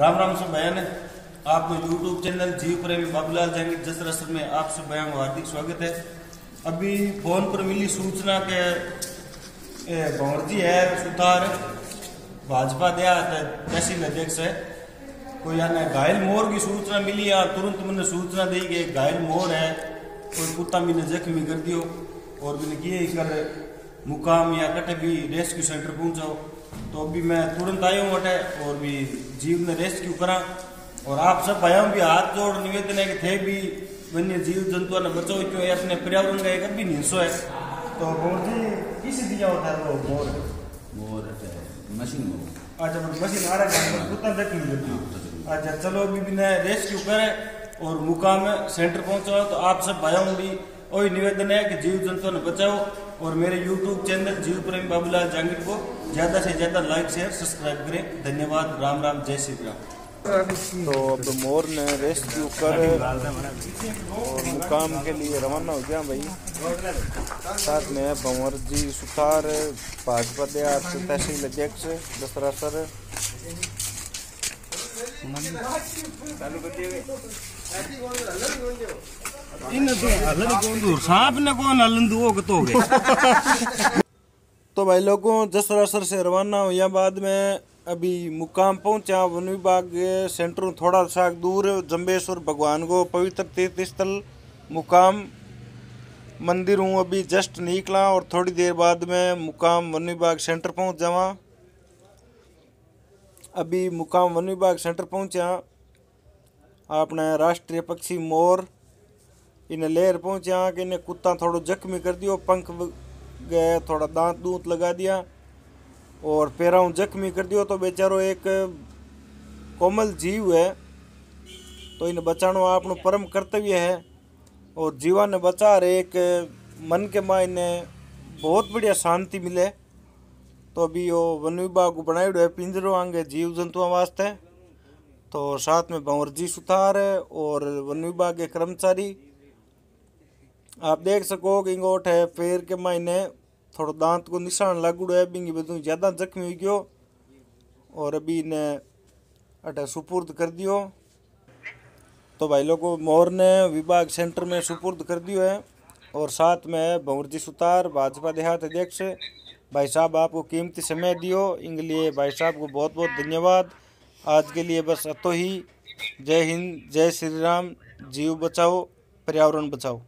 राम राम सब बयान है आपको यूट्यूब चैनल जीव प्रेमी बाबूलाल जहांगीर जसरा सर में आप सब बयान को हार्दिक स्वागत है। अभी फ़ोन पर मिली सूचना के भंवर जी है, सुतार, भाजपा दिया तहसील अध्यक्ष है। कोई यानी घायल मोर की सूचना मिली है तुरंत मैंने सूचना दी कि घायल मोर है, कोई कुत्ता मैंने जख्मी कर दियो, और मैंने किए कर मुकाम या कटे भी रेस्क्यू सेंटर पहुंचाओ। तो अभी मैं तुरंत आया हूँ अटे और भी जीव ने रेस्क्यू करा? और आप सब भाइयों भी हाथ जोड़ निवेदन है कि थे भी वन्य जीव जंतुओं ने बचाओ क्यों ये अपने पर्यावरण का एक अभी हिस्सो है तो भोर जी किस दिया होता है? वो मोर मोर मशीन मोर। अच्छा मतलब मशीन आ रहा है कुत्ता देख लीजिए अच्छा चलो अभी भी मैं रेस्क्यू करे? और मुकाम सेंटर पहुँचा तो आप सब भाइयों भी वही निवेदन है कि जीव जंतुओं ने बचाओ। और मेरे यूट्यूब चैनल जीव प्रेम बाबूलाल जहांगीर को ज़्यादा से ज़्यादा लाइक शेयर सब्सक्राइब करें। धन्यवाद। राम राम। जय श्री राम। तो अब मोर ने रेस्क्यू कर और मुकाम के लिए रवाना हो गया भाई। साथ में भंवर जी सुथार भाजपा देहात तहसील अध्यक्ष दसरा सर। कौन हलन वो तो भाई लोगों जसरासर से रवाना हुआ बाद में अभी मुकाम पहुँचा, वन विभाग सेंटर थोड़ा सा दूर जम्बेश्वर भगवान को पवित्र तीर्थ स्थल मुकाम, मंदिर हूँ अभी जस्ट निकला और थोड़ी देर बाद में मुकाम वन विभाग सेंटर पहुँच जावा। अभी मुकाम वन विभाग सेंटर पहुँचा, आपने राष्ट्रीय पक्षी मोर इन्हें लेर पहुँचा कि इन्हें कुत्ता थोड़ा जख्मी कर दियो पंख गए, थोड़ा दांत दूत लगा दिया, और पैरों जख्मी कर दियो। तो बेचारो एक कोमल जीव है तो इन्हें बचाना आपनो परम कर्तव्य है, और जीवा ने बचा रहे, एक मन के माँ इन्हें बहुत बढ़िया शांति मिले। तो अभी वो वन विभाग बनाए है, पिंजरों आगे जीव जंतुओं वास्ते। तो साथ में भंवर जी सुथार है, और वन विभाग के कर्मचारी आप देख सको कि इंगोट है पैर के मायने थोड़ा दांत को निशान लागू है, बिंगी बदू ज़्यादा जख्मी हो गयो। और अभी इन्हें अटे सुपुर्द कर दियो। तो भाई लोगों, मोर ने विभाग सेंटर में सुपुर्द कर दियो है। और साथ में भंवर जी सुतार, भाजपा देहात अध्यक्ष भाई साहब, आपको कीमती समय दियो। इनके लिए भाई साहब को बहुत बहुत धन्यवाद। आज के लिए बस अतो ही। जय हिंद, जय श्री राम। जीव बचाओ, पर्यावरण बचाओ।